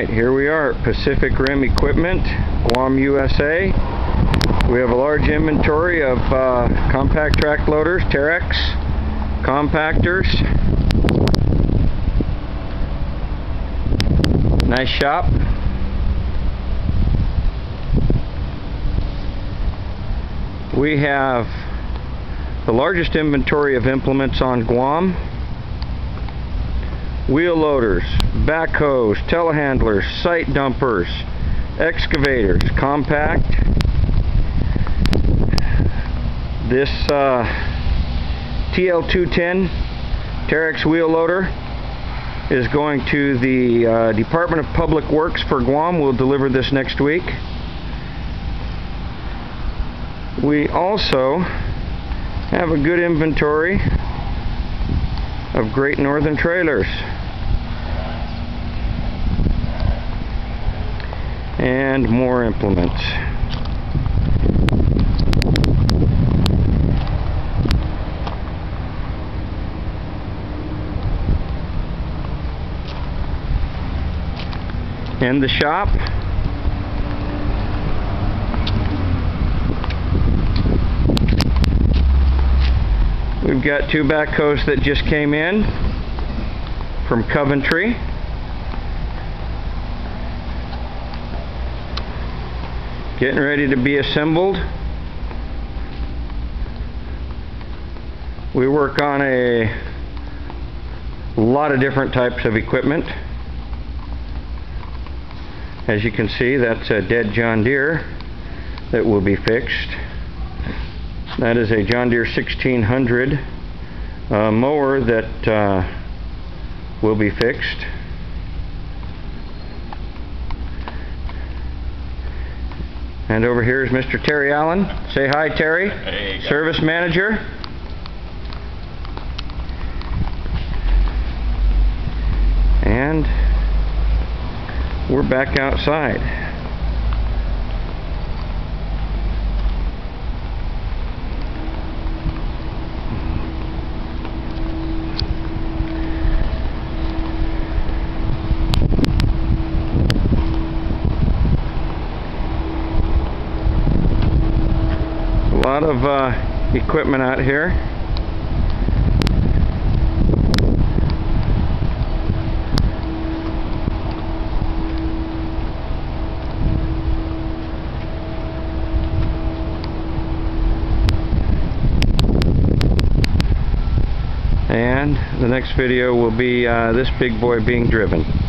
right, here we are at Pacific Rim Equipment, Guam, USA. We have a large inventory of uh, compact track loaders, Terex, compactors. Nice shop. We have the largest inventory of implements on Guam wheel loaders, backhoes, telehandlers, site dumpers, excavators, compact. This uh, TL210 Terex wheel loader is going to the uh, Department of Public Works for Guam. We'll deliver this next week. We also have a good inventory of Great Northern trailers. And more implements. In the shop, We've got two backhoes that just came in from Coventry. Getting ready to be assembled. We work on a lot of different types of equipment. As you can see, that's a dead John Deere that will be fixed. That is a John Deere 1600 uh, mower that uh, will be fixed. And over here is Mr. Terry Allen. Say hi, Terry. Hey, Service manager. And we're back outside. A lot of uh, equipment out here. And the next video will be uh, this big boy being driven.